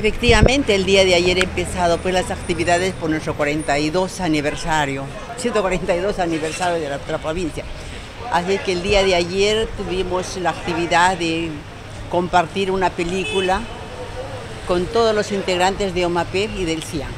Efectivamente, el día de ayer he empezado pues las actividades por nuestro 42 aniversario, 142 aniversario de otra provincia. Así que el día de ayer tuvimos la actividad de compartir una película con todos los integrantes de OMAPEP y del CIAN.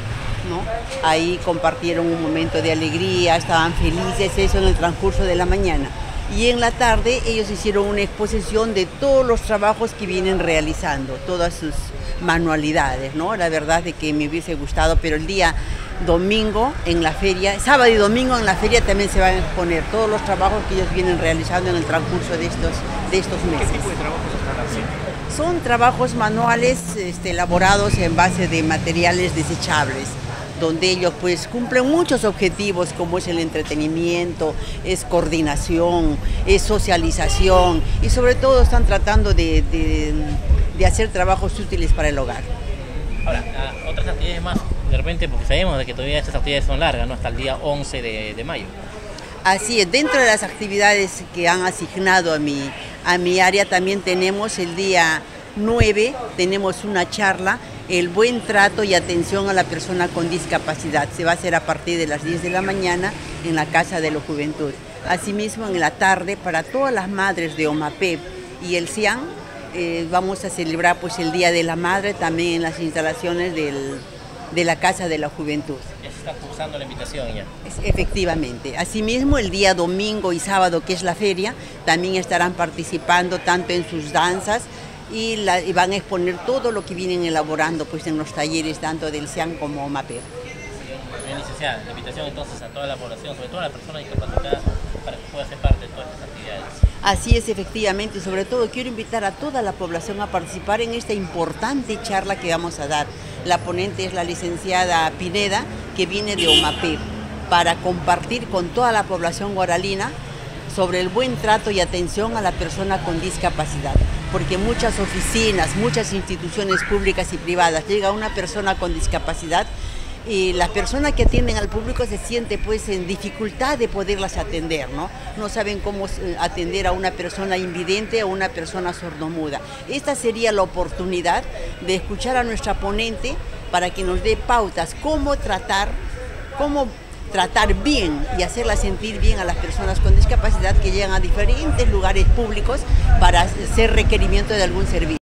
¿no? Ahí compartieron un momento de alegría, estaban felices, eso en el transcurso de la mañana y en la tarde ellos hicieron una exposición de todos los trabajos que vienen realizando, todas sus manualidades, ¿no? La verdad es que me hubiese gustado, pero el día domingo en la feria, sábado y domingo en la feria también se van a exponer todos los trabajos que ellos vienen realizando en el transcurso de estos, de estos meses. ¿Qué tipo de trabajos están haciendo? Son trabajos manuales este, elaborados en base de materiales desechables donde ellos pues cumplen muchos objetivos como es el entretenimiento, es coordinación, es socialización y sobre todo están tratando de, hacer trabajos útiles para el hogar. Ahora, otras actividades más, de repente, porque sabemos de que todavía estas actividades son largas, ¿no? Hasta el día 11 de, mayo. Así es, dentro de las actividades que han asignado a mi, a mi área también tenemos el día 9, tenemos una charla el buen trato y atención a la persona con discapacidad. Se va a hacer a partir de las 10 de la mañana en la Casa de la Juventud. Asimismo, en la tarde, para todas las madres de OMAPEP y el CIAN, eh, vamos a celebrar pues, el Día de la Madre también en las instalaciones de la Casa de la Juventud. Ya se está cursando la invitación ya. Efectivamente. Asimismo, el día domingo y sábado, que es la feria, también estarán participando tanto en sus danzas, y, van a exponer todo lo que vienen elaborando pues en los talleres tanto del CIAN como MAPER. Bien, licenciada, la invitación entonces a toda la población, sobre todo a las personas discapacitadas, para que pueda ser parte de todas estas actividades. Así es, efectivamente, sobre todo quiero invitar a toda la población a participar en esta importante charla que vamos a dar. La ponente es la licenciada Pineda, que viene de OMAPER, para compartir con toda la población guaralina sobre el buen trato y atención a la persona con discapacidad, porque muchas oficinas, muchas instituciones públicas y privadas llega una persona con discapacidad y la persona que atienden al público se siente pues en dificultad de poderlas atender, ¿no? No saben cómo eh, atender a una persona invidente o una persona sordomuda. Esta sería la oportunidad de escuchar a nuestra ponente para que nos dé pautas cómo tratar, cómo tratar bien y hacerla sentir bien a las personas con discapacidad que llegan a diferentes lugares públicos para hacer requerimiento de algún servicio.